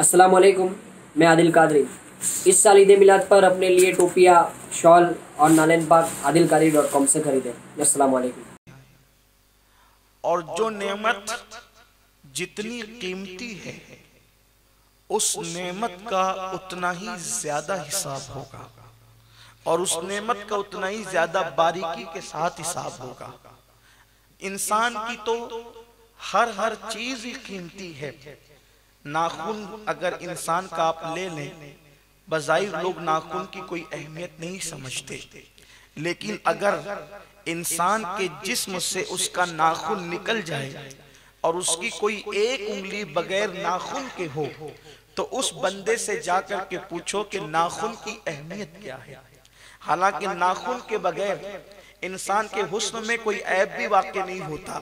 السلام علیکم، میں عادل قادری۔ اس سال عید میلاد پر اپنے لیے ٹوپیا شال اور نالین پاک عادل قادری ڈاٹ کام سے خریدیں۔ السلام علیکم۔ اور جو نعمت جتنی قیمتی ہے، اس نعمت کا اتنا ہی زیادہ حساب ہوگا۔ اور اس نعمت کا اتنا ہی زیادہ باریکی کے ساتھ حساب ہوگا۔ انسان کی تو ہر ہر چیز ہی قیمتی ہے۔ ناخن اگر انسان کا آپ لے لیں، بظاہر لوگ ناخن کی کوئی اہمیت نہیں سمجھتے۔ لیکن اگر انسان کے جسم سے اس کا ناخن نکل جائے اور اس کی کوئی ایک انگلی بغیر ناخن کے ہو، تو اس بندے سے جا کر کے پوچھو کہ ناخن کی اہمیت کیا ہے۔ حالانکہ ناخن کے بغیر انسان کے حسن میں کوئی عیب بھی واقع نہیں ہوتا۔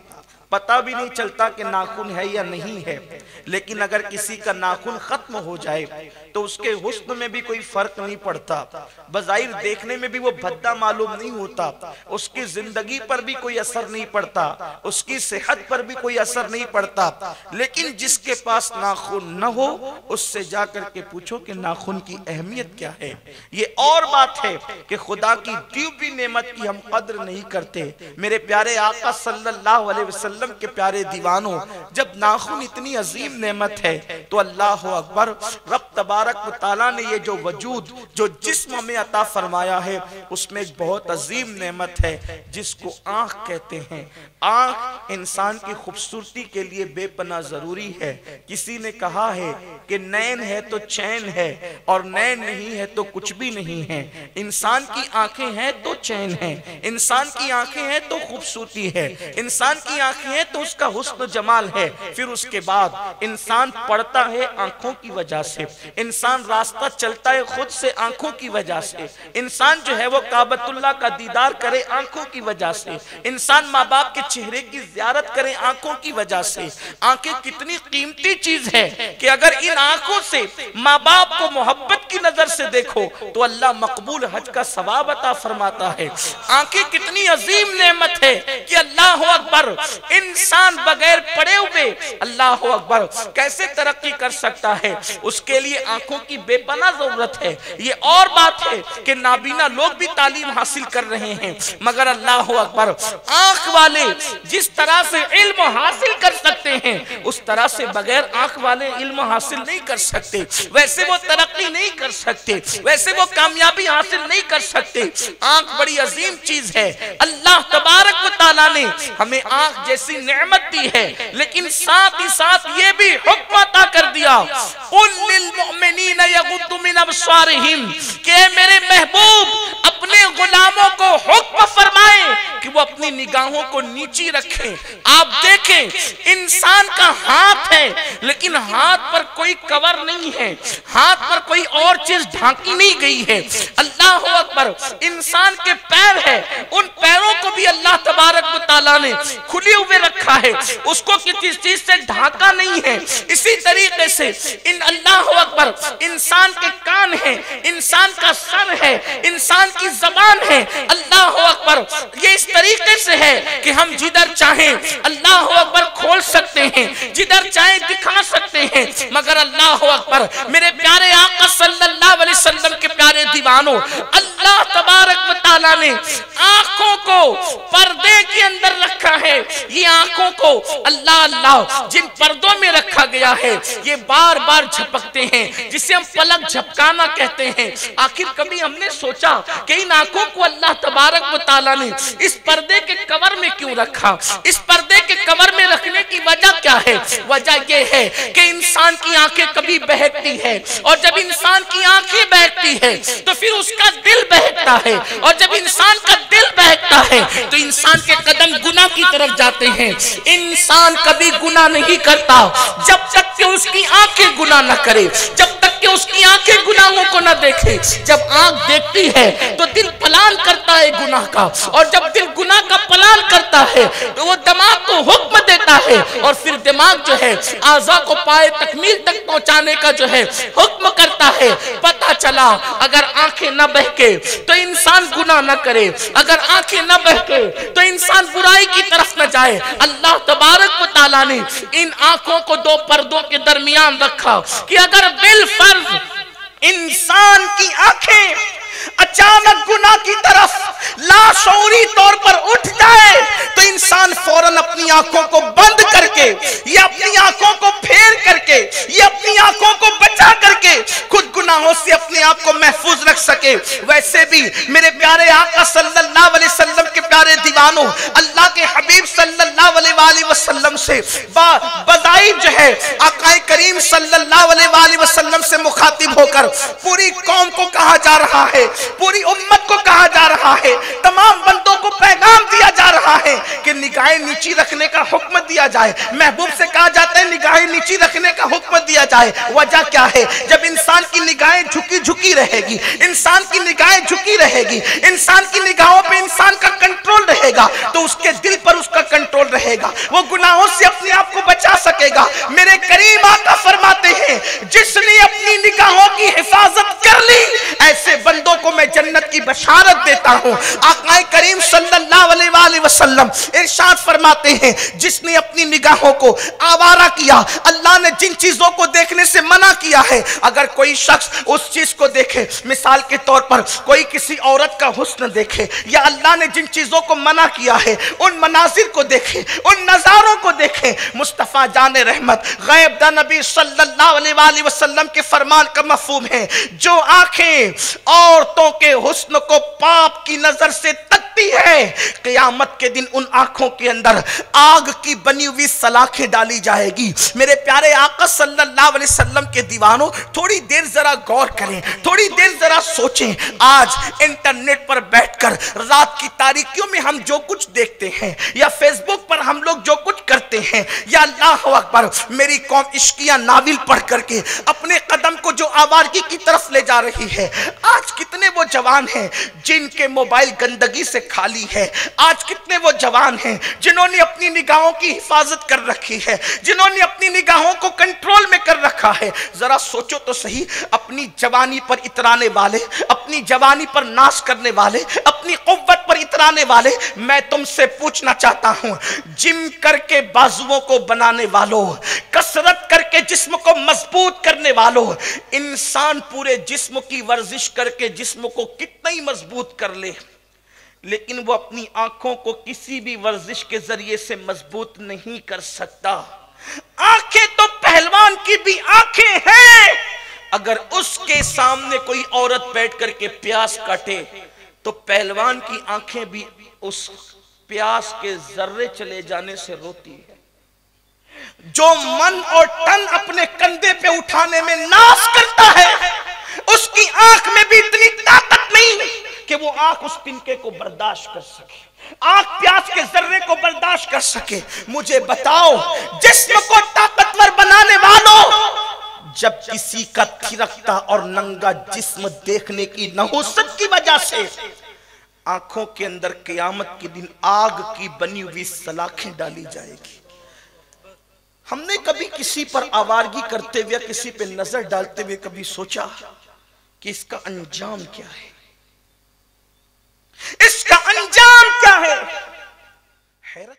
پتہ بھی نہیں چلتا کہ ناخن ہے یا نہیں ہے۔ لیکن اگر کسی کا ناخن ختم ہو جائے، تو اس کے حسن میں بھی کوئی فرق نہیں پڑتا۔ بظاہر دیکھنے میں بھی وہ بھدا معلوم نہیں ہوتا۔ اس کی زندگی پر بھی کوئی اثر نہیں پڑتا۔ اس کی صحت پر بھی کوئی اثر نہیں پڑتا۔ لیکن جس کے پاس ناخن نہ ہو، اس سے جا کر کے پوچھو کہ ناخن کی اہمیت کیا ہے۔ یہ اور بات ہے کہ خدا کی دیو بھی نعمت کی ہم قدر نہیں کرتے۔ میرے پیارے آقا صلی اللہ علیہ وسلم وسلم کے پیارے دیوانوں، جب ناخن اتنی عظیم نعمت ہے، تو اللہ اکبر، رب تبارک و تعالیٰ نے یہ جو وجود، جو جسم میں عطا فرمایا ہے، اس میں ایک بہت عظیم نعمت ہے، جس کو آنکھ کہتے ہیں۔ آنکھ انسان کی خوبصورتی کے لیے بے پناہ ضروری ہے۔ کسی نے کہا ہے کہ نین ہے تو چین ہے، اور نین نہیں ہے تو کچھ بھی نہیں ہے۔ انسان کی آنکھیں ہیں تو چین ہے انسان کی آنکھیں ہیں تو خوبصورتی ہے۔ انسان کی آنکھیں ہیں تو اس کا حسن جمال ہے۔ پھر اس کے بعد انسان پڑھتا ہے آنکھوں کی وجہ سے۔ انسان راستہ چلتا ہے خود سے آنکھوں کی وجہ سے۔ انسان جو ہے وہ کعبت اللہ کا دیدار کرے آنکھوں کی وجہ سے۔ انسان ماں باپ کے چہرے کی زیارت کرے آنکھوں کی وجہ سے۔ آنکھیں کتنی قیمتی چیز ہے کہ اگر ان آنکھوں سے ماں باپ کو محبت کی نظر سے دیکھو تو اللہ مقبول حج کا ثواب عطا فرماتا ہے۔ آنکھیں کتنی عظیم نعمت ہے کہ اللہ اکبر، انسان بغیر پڑے ہوئے اللہ اکبر کیسے ترقی کر سکتا ہے؟ اس کے لیے آنکھوں کی بے پناہ ضرورت ہے۔ یہ اور بات ہے کہ نابینا لوگ بھی تعلیم حاصل کر رہے ہیں، مگر اللہ اکبر، آنکھ والے جس طرح سے علم حاصل کر سکتے ہیں، اس طرح سے بغیر آنکھ والے علم حاصل نہیں کر سکتے۔ ویسے وہ ترقی نہیں کر سکتے، ویسے وہ کامیابی حاصل نہیں کر سکتے۔ آنکھ بڑی عظیم چیز ہے اللہ تبارک و تعالیٰ نے ہمیں آنکھ جیسی نعمت دی ہے، لیکن ساتھ ہی ساتھ یہ بھی حکم عطا کر دیا، قُلْ لِلْمُؤْمِنِينَ يَغُدُّ مِنْ أَبْصَارِهِمْ، کہ میرے محبوب اپنے غلاموں کو حکم فرمائیں کہ وہ اپنی نگاہوں کو نیچی رکھیں۔ آپ دیکھیں، انسان کا ہاتھ ہے، لیکن ہاتھ پر کوئی کور نہیں ہے۔ ہاتھ پر کوئی اور چیز ڈھانکی نہیں گئی ہے۔ اللہ اللہ اکبر انسان کے پیر ہے، ان پیروں کو بھی اللہ تبارک و تعالیٰ نے کھلی ہوئے رکھا ہے۔ اس کو کسی چیز سے ڈھانکا نہیں ہے۔ اسی طریقے سے ان اللہ اکبر انسان کے کان ہیں، انسان کا سر ہے، انسان کی زبان ہے۔ اللہ اکبر یہ اس طریقے سے ہے کہ ہم جدر چاہیں اللہ اکبر کھول سکتے ہیں جدر چاہیں دکھا سکتے ہیں۔ مگر اللہ اکبر میرے پیارے آقا صلی اللہ الله اللہ تبارک تعالیٰ نے آنکھوں کو پردے کے اندر رکھا ہے۔ یہ آنکھوں کو اللہ اللہ جن پردوں میں رکھا گیا ہے، یہ بار بار جھپکتے ہیں، جسے ہم پلک جھپکانا کہتے ہیں۔ آخر کبھی ہم نے سوچا کہ ان آنکھوں کو اللہ تبارک و تعالیٰ نے اس پردے کے کور میں کیوں رکھا؟ اس پردے کے کور میں رکھنے کی وجہ کیا ہے؟ وجہ یہ ہے کہ انسان کی آنکھیں کبھی بہتتی ہے اور جب انسان کی آنکھیں بہتتی ہے تو پھر اس کا دل بہتتا ہے۔ اور جب انسان کا دل بہتتا ہے تو انسان کے قدم گناہ کی طرف جاتے ہیں۔ انسان کبھی گناہ نہیں کرتا۔ جب تک کہ اس کی آنکھیں گناہ نہ کرے، جب تک کہ اس کی آنکھیں گناہوں کو نہ دیکھے۔ جب آنکھ دیکھتی ہے تو دل پلان کرتا ہے گناہ کا، اور جب دل گناہ کا پلان کرتا ہے، تو وہ دماغ کو حکم دیتا ہے، اور پھر دماغ جو ہے آزا کو پائے تکمیل تک پہنچانے کا جو ہے، حکم کرتا ہے۔ پتا چلا، اگر آنکھیں نہ بہکے، تو انسان گناہ نہ کرے۔ اگر آنکھیں نہ بہکے، تو انسان برائی کی طرف نہ جائے۔ اللہ تبارک و تعالیٰ نے ان آنکھوں کو دو پردوں کے درمیان رکھا کہ اگر بالفرض انسان کی آنکھیں اچانک گناہ کی طرف لاشعوری طور پر اٹھ جائے تو انسان فوراً اپنی آنکھوں کو بند کر کے یہ اپنی آنکھوں کو پھیر کر کے یہ اپنی آنکھوں کو بچا کر کے خود گناہوں سے اپنے آپ کو محفوظ رکھ سکے۔ ویسے بھی میرے پیارے آقا صلی اللہ علیہ وسلم کے پیارے دیوانوں، اللہ کے حبیب صلی اللہ علیہ وآلہ وسلم سے بضائی جو ہے آقا کریم صلی اللہ علیہ وسلم سے مخاطب ہو کر پوری قوم کو کہا جا رہا ہے، پوری امت کو کہا جا رہا ہے، تمام بندوں کو پیغام دیا جا رہا ہے کہ نگاہیں نیچی رکھنے کا حکم دیا جائے۔ محبوب سے کہا جاتا ہے، نگاہیں نیچی رکھنے کا حکم دیا جائے۔ وجہ کیا ہے؟ جب انسان کی نگاہیں جھکی جھکی رہے گی، انسان کی نگاہیں جھکی رہے گی، انسان کی نگاہوں پہ انسان کا کنٹرول رہے گا، تو اس کے دل پر اس کا کنٹرول رہے گا۔ وہ گناہوں سے اپنے آپ کو بچا سکے گا۔ میرے کریم آقا فرماتے ہیں، جس نے اپنی نگاہوں کی حفاظت کر لی، ایسے بندوں کو میں جنت کی بشارت دیتا ہوں۔ آقا کریم صلی اللہ علیہ وآلہ وسلم ارشاد فرماتے ہیں، جس نے اپنی نگاہوں کو آوارہ کیا، اللہ نے جن چیزوں کو دیکھنے سے منع کیا ہے، اگر کوئی شخص اس چیز کو دیکھے، مثال کے طور پر کوئی کسی عورت کا حسن دیکھے، یا اللہ نے جن چیزوں کو منع کیا ہے، ان مناظر کو دیکھے، ان نظاروں کو دیکھیں۔ مصطفیٰ جان رحمت، غیب دا نبی صلی اللہ علیہ وآلہ وسلم کے فرمان کا مفہوم ہے۔ جو آنکھیں عورتوں کے حسن کو پاپ کی نظر سے تکتی ہے۔ قیامت کے دن ان آنکھوں کے اندر آگ کی بنی ہوئی سلاخیں ڈالی جائے گی۔ میرے پیارے آقا صلی اللہ علیہ وسلم کے دیوانوں، تھوڑی دیر ذرا غور کریں، تھوڑی دیر ذرا سوچیں۔ آج انٹرنیٹ پر بیٹھ کر رات کی تاریکیوں میں ہم جو کچھ دیکھتے ہیں، یا فیس بک پر ہم لوگ جو کچھ کرتے ہیں، یا اللہ اکبر، میری قوم عشقیہ ناول پڑھ کر کے اپنے قدم کو جو آوارگی کی طرف لے جا رہی ہے۔ آج کتنے وہ جوان ہیں جن کے موبائل گندگی سے خالی ہے۔ آج کتنے وہ جوان ہیں جنہوں نے اپنی نگاہوں کی حفاظت کر رکھی ہے، جنہوں نے اپنی نگاہوں کو کنٹرول میں کر رکھا ہے۔ ذرا سوچو تو صحیح، اپنی جوانی پر اترانے والے، اپنی جوانی پر ناش کرنے والے، اپنی قوت پر اترانے والے، میں تم سے پوچھنا چاہتا ہوں، جم کر کے بازووں کو بنانے والوں کسرت کر کے جسم کو مضبوط کرنے والوں انسان پورے جسم کی ورزش کر کے جسم کو کتنا ہی مضبوط کر لے۔ لیکن وہ اپنی آنکھوں کو کسی بھی ورزش کے ذریعے سے مضبوط نہیں کر سکتا۔ آنکھیں تو پہلوان کی بھی آنکھیں ہیں۔ اگر اس کے سامنے کوئی عورت بیٹھ کر کے پیاس کاٹے، تو پہلوان کی آنکھیں بھی اس پیاس کے ذرے چلے جانے سے روتی ہے جو من اور ٹن اپنے کندھے پہ اٹھانے میں ناس کرتا ہے، اس کی آنکھ میں بھی اتنی طاقت نہیں۔ کہ وہ آنکھ اس پنکے کو برداشت کر سکے، آنکھ پیاس کے ذرے کو برداشت کر سکے۔ مجھے بتاؤ، جسم کو طاقتور بنانے والوں، جب کسی کا تھرکتا اور ننگا جسم دیکھنے کی نحوست کی وجہ سے، آنکھوں کے اندر قیامت کے دن آگ کی بنی ہوئی سلاخیں ڈالی جائے گی۔ ہم نے کبھی کسی پر آوارگی کرتے ہوئے، کسی پہ نظر ڈالتے ہوئے کبھی سوچا کہ اس کا انجام کیا ہے۔ اس کا انجام کیا ہے حیرت